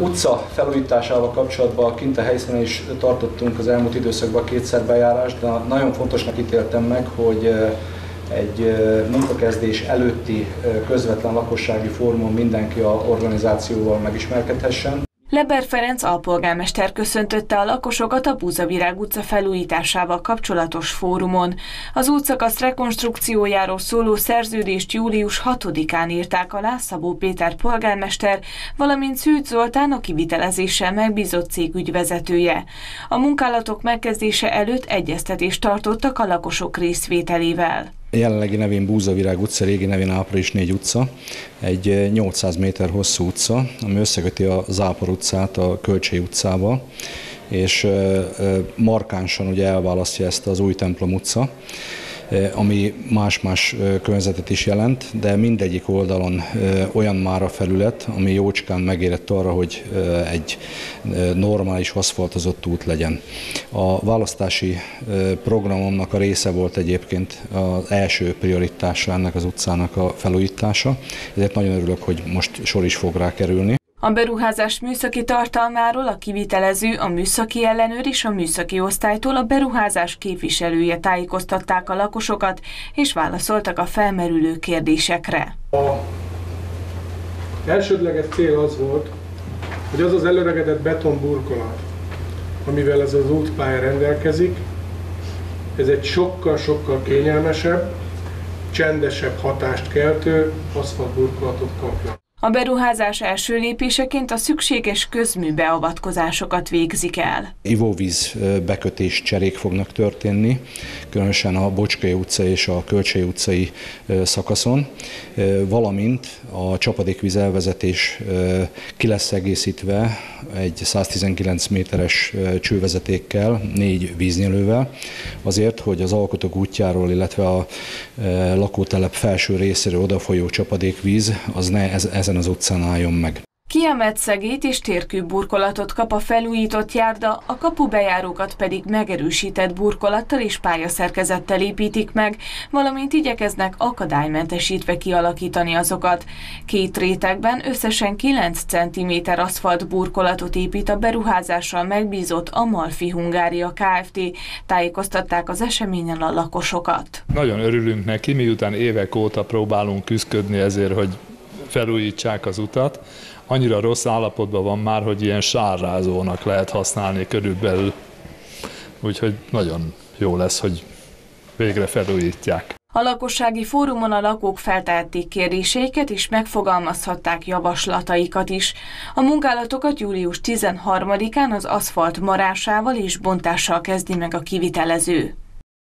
Utca felújításával kapcsolatban kint a helyszínen is tartottunk az elmúlt időszakban kétszer bejárást, de nagyon fontosnak ítéltem meg, hogy egy munkakezdés előtti közvetlen lakossági fórumon mindenki a organizációval megismerkedhessen. Leber Ferenc alpolgármester köszöntötte a lakosokat a Búzavirág utca felújításával kapcsolatos fórumon. Az útszakasz rekonstrukciójáról szóló szerződést július 6-án írták alá Szabó Péter polgármester, valamint Szűcs Zoltán a kivitelezéssel megbízott cég ügyvezetője. A munkálatok megkezdése előtt egyeztetést tartottak a lakosok részvételével. Jelenlegi nevén Búzavirág utca, régi nevén Április 4 utca, egy 800 méter hosszú utca, ami összeköti a Zápor utcát a Kölcsei utcával, és markánsan ugye elválasztja ezt az új templom utca. Ami más-más környezetet is jelent, de mindegyik oldalon olyan már a felület, ami jócskán megérett arra, hogy egy normális aszfaltozott út legyen. A választási programomnak a része volt egyébként az első prioritása ennek az utcának a felújítása, ezért nagyon örülök, hogy most sor is fog rá kerülni. A beruházás műszaki tartalmáról a kivitelező, a műszaki ellenőr és a műszaki osztálytól a beruházás képviselője tájékoztatták a lakosokat, és válaszoltak a felmerülő kérdésekre. A elsődleges cél az volt, hogy az az előregedett betonburkolat, amivel ez az útpálya rendelkezik, ez egy sokkal-sokkal kényelmesebb, csendesebb hatást keltő aszfaltburkolatot kapja. A beruházás első lépéseként a szükséges közműbeavatkozásokat végzik el. Ivóvíz bekötés cserék fognak történni, különösen a Bocskai utca és a Kölcsei utcai szakaszon, valamint a csapadékvíz elvezetés ki lesz egészítve egy 119 méteres csővezetékkel, négy víznyelővel, azért, hogy az alkotók útjáról, illetve a lakótelep felső részéről odafolyó csapadékvíz az ne ezen ezen az utcán álljon meg. Kiemelt szegét és térkő burkolatot kap a felújított járda, a kapubejárókat pedig megerősített burkolattal és pályaszerkezettel építik meg, valamint igyekeznek akadálymentesítve kialakítani azokat. Két rétegben összesen 9 cm aszfalt burkolatot épít a beruházással megbízott Amalfi Hungária Kft. Tájékoztatták az eseményen a lakosokat. Nagyon örülünk neki, miután évek óta próbálunk küzdködni ezért, hogy felújítsák az utat. Annyira rossz állapotban van már, hogy ilyen sárrázónak lehet használni körülbelül. Úgyhogy nagyon jó lesz, hogy végre felújítják. A lakossági fórumon a lakók feltehették kérdéseiket és megfogalmazhatták javaslataikat is. A munkálatokat július 13-án az aszfalt marásával és bontással kezdi meg a kivitelező.